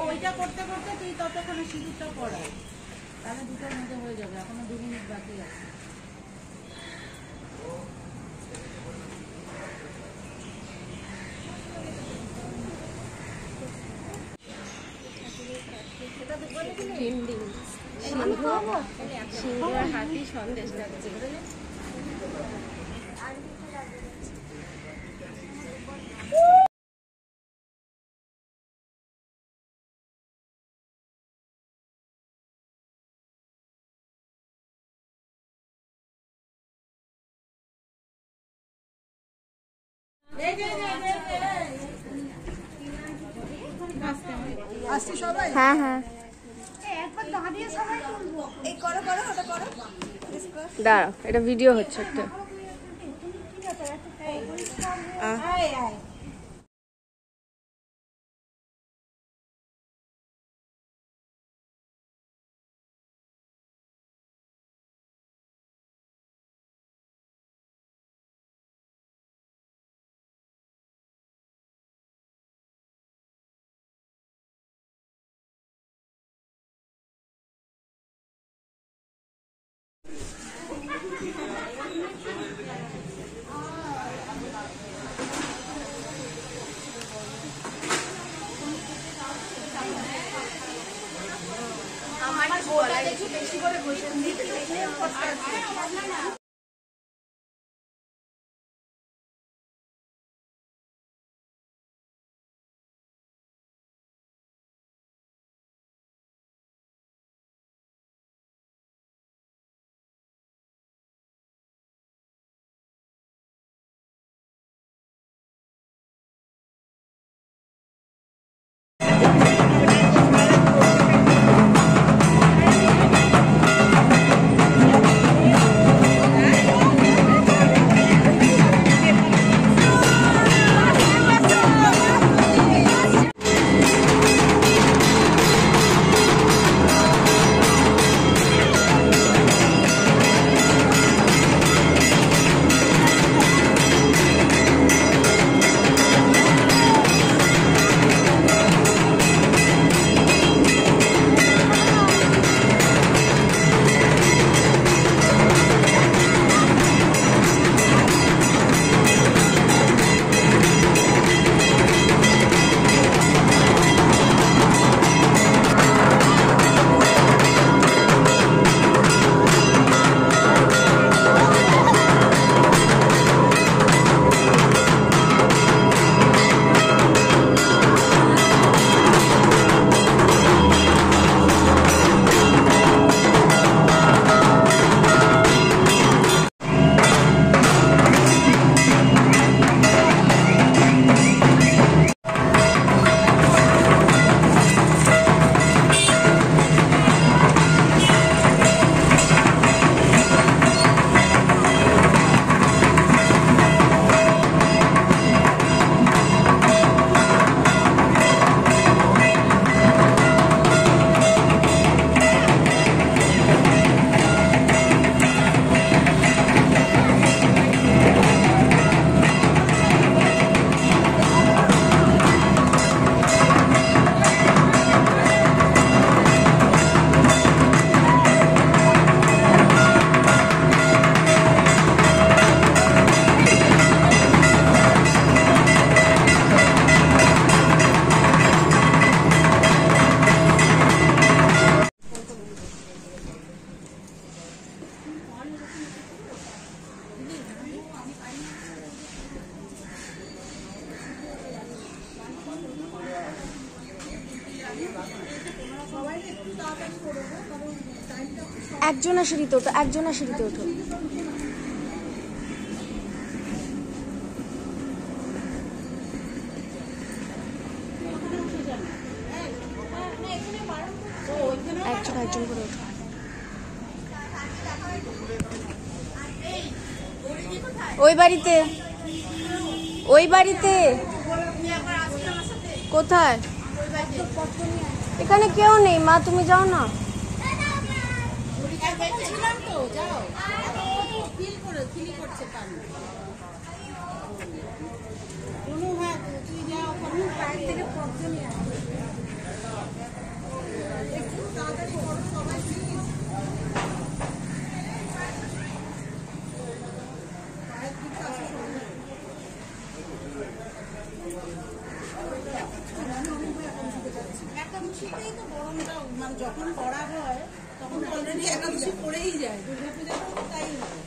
ওইটা করতে করতে তুই ততক্ষণে সিঁদুরটা পড়া তাহলে দুটোর মধ্যে হয়ে যাবে এখনও দু মিনিট বাকি আছে সিংহ হাতি সন্দেশ লাগছে হ্যাঁ হ্যাঁ। দাঁড়াও এটা ভিডিও হচ্ছে একটা। टेस्टी একজনা সিঁড়িতে ওঠো ওঠো। একজন একজন করে ওঠো। ওই বাড়িতে ওই বাড়িতে। কোথায়? এখানে কেউ নেই মা তুমি যাও না। তুই যা ওখানে থেকে একাদশীতেই তো গরমটা মানে যখন করা হয়, তখন অলরেডি একাদশী পড়েই যায়। দুর্গাপূজাটাও তাই হয়।